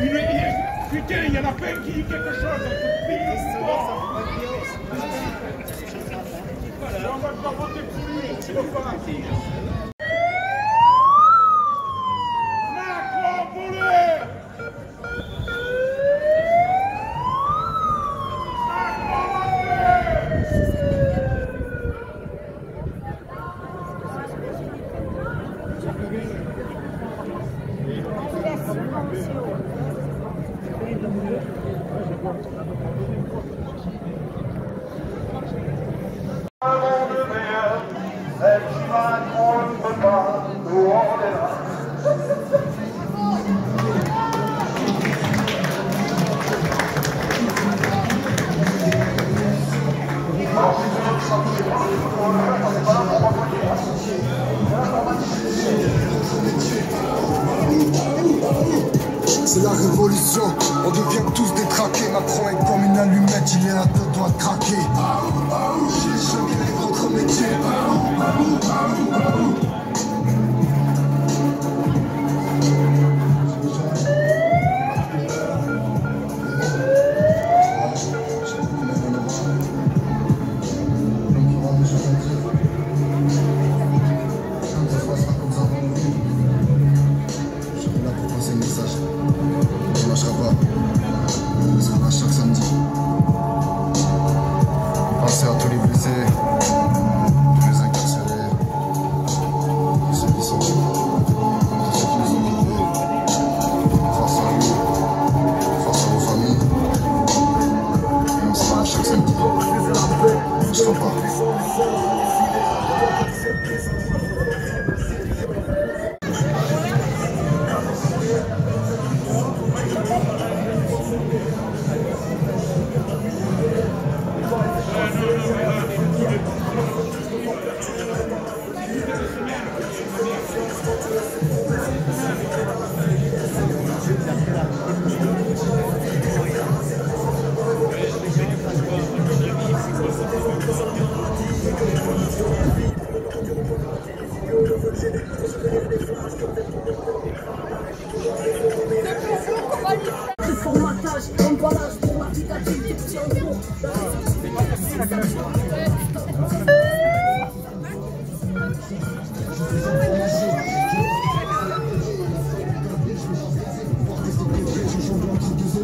Putain, il y en a plein qui dit quelque chose. construction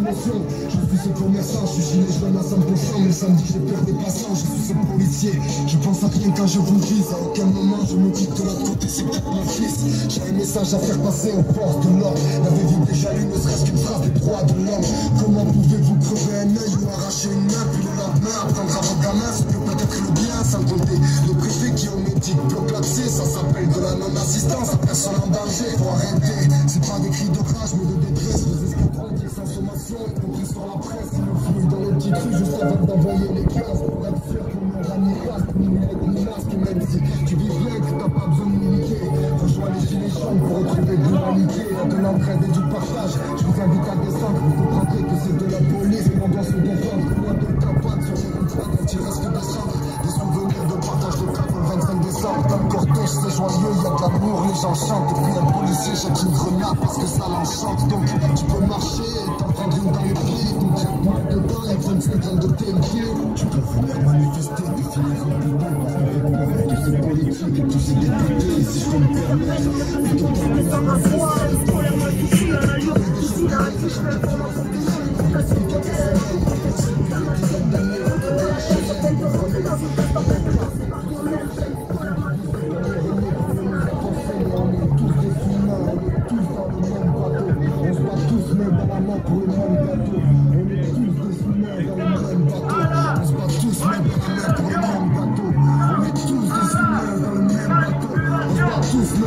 Je suis ce commerçant, je suis gilet jaune à 100%, mais ça me dit que je perds des patients, je suis ce policier. Je pense à rien quand je vous vise, à aucun moment je me dis que de l'autre côté c'est peut-être mon fils. J'ai un message à faire passer aux portes de l'ordre. N'avez-vous déjà lu ne serait-ce qu'une phrase des droits de l'homme? Comment pouvez-vous crever un œil ou arracher une main, puis le lendemain apprendre à votre gamin ce que peut-être le bien, sans compter le préfet? Ça l'enchante. Donc tu peux marcher, t'en prendre une dans les pieds, ton tête mal dedans et 25 grammes de TNT. Tu peux venir manifester, puis finir en poubelle parce et que de tous dans la des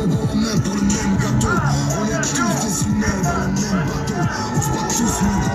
humains dans le même bateau. On se bat tous main dans la main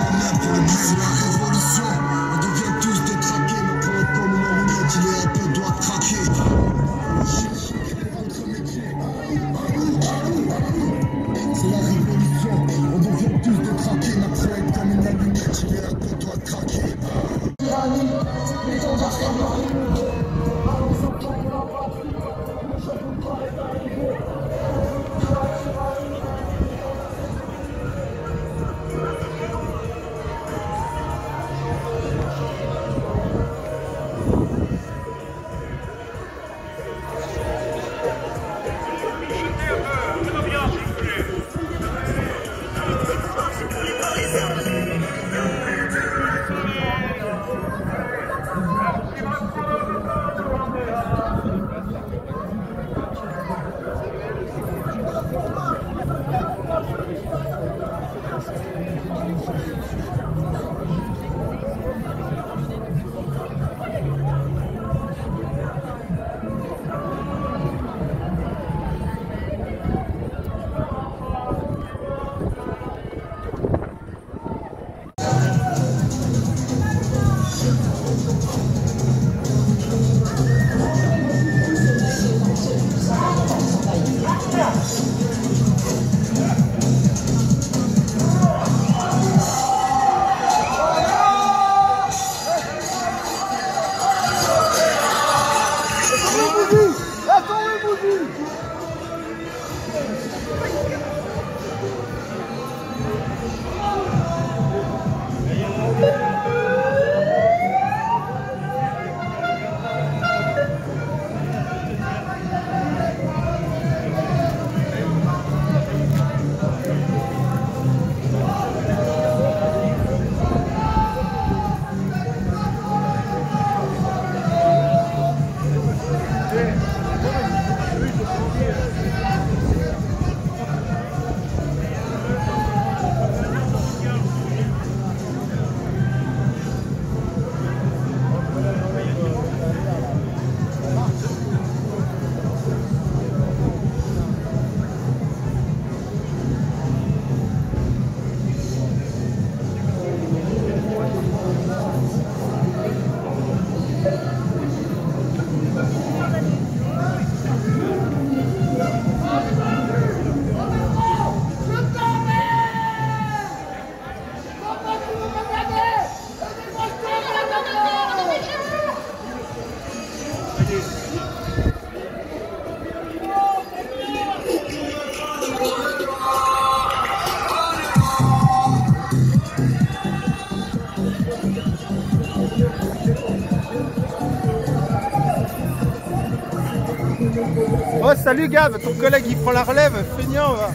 Oh salut Gab, ton collègue il prend la relève, feignant va.